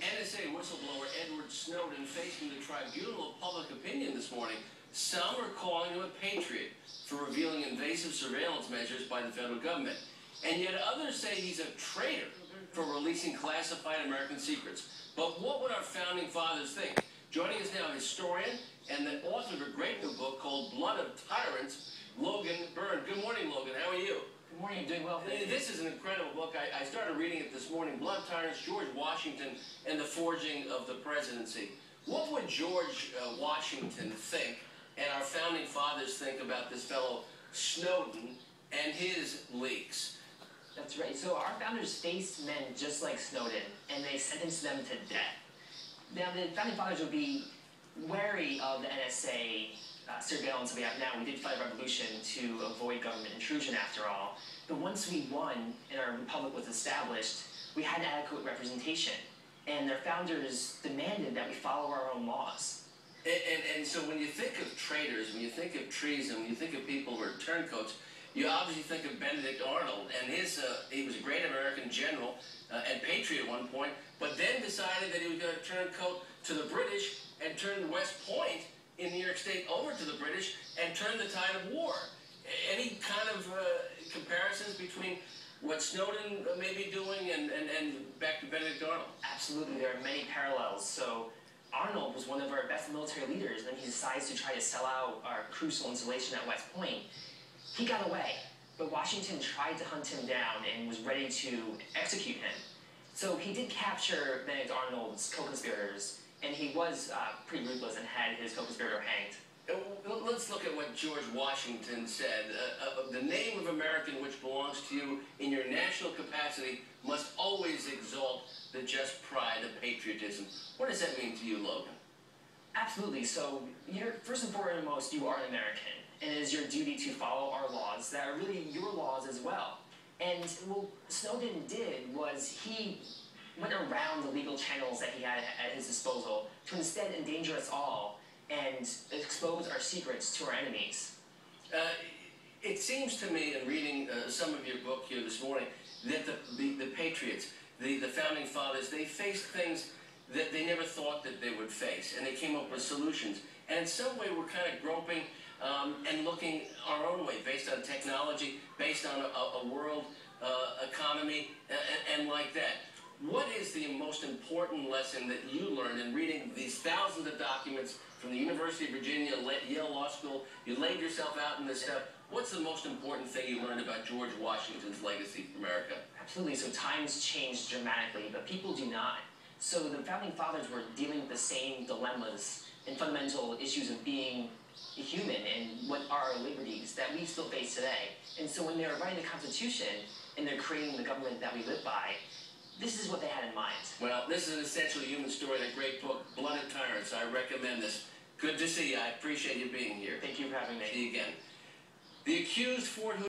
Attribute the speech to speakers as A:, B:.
A: NSA whistleblower Edward Snowden facing the tribunal of public opinion this morning. Some are calling him a patriot for revealing invasive surveillance measures by the federal government. And yet others say he's a traitor for releasing classified American secrets. But what would our founding fathers think? Joining us now, historian and the author of a great new book called Blood of Tyrants, Logan Beirne. Good morning, Logan. How are you?
B: Good morning, I'm doing well. thank you.
A: This is an incredible book. I, I started reading it this morning. Blood Tyrants, George Washington, and the Forging of the Presidency. What would George uh, Washington think, and our founding fathers think about this fellow Snowden and his leaks?
B: That's right. So our founders faced men just like Snowden, and they sentenced them to death. Now, the founding fathers would be wary of the NSA uh, surveillance that we have now. We did fight a revolution to avoid government intrusion, after all. But once we won and our republic was established, we had adequate representation. And their founders demanded that we follow our own laws.
A: And, and, and so when you think of traitors, when you think of treason, when you think of people who are turncoats, you obviously think of Benedict Arnold, and his uh, he was a great American general uh, and patriot at one point, but then decided that he was going to turn coat to the British and turn West Point in New York State over to the British and turn the tide of war. Any kind of uh, comparisons between what Snowden uh, may be doing and, and, and back to Benedict Arnold?
B: Absolutely, there are many parallels. So Arnold was one of our best military leaders, and then he decides to try to sell out our crucial installation at West Point. He got away, but Washington tried to hunt him down and was ready to execute him. So he did capture Benedict Arnold's co-conspirators, and he was uh, pretty ruthless and had his co-conspirator hanged.
A: Uh, Let's look at what George Washington said. Uh, uh, the name of American which belongs to you in your national capacity must always exalt the just pride of patriotism. What does that mean to you, Logan?
B: Absolutely. So, you're, first and foremost, you are an American, and it is your duty to follow our laws that are really your laws as well. And what Snowden did was he went around the legal channels that he had at his disposal to instead endanger us all and expose our secrets to our enemies.
A: Uh, it seems to me, in reading uh, some of your book here this morning, that the, the, the Patriots, the, the founding fathers, they faced things that they never thought that they would face, and they came up with solutions. And in some way, we're kind of groping um, and looking our own way, based on technology, based on a, a world uh, economy, and, and like that. What is the most important lesson that you learned in reading these thousands of documents from the University of Virginia, Yale Law School? You laid yourself out in this stuff. What's the most important thing you learned about George Washington's legacy for America?
B: Absolutely. So times changed dramatically, but people do not. So the founding fathers were dealing with the same dilemmas and fundamental issues of being human and what are our liberties that we still face today. And so when they're writing the Constitution and they're creating the government that we live by, this is what they had in mind.
A: Well, this is an essentially human story and a great book, Blood of Tyrants. I recommend this. Good to see you. I appreciate you being here.
B: Thank you for having me.
A: See you again. The accused Fort Hood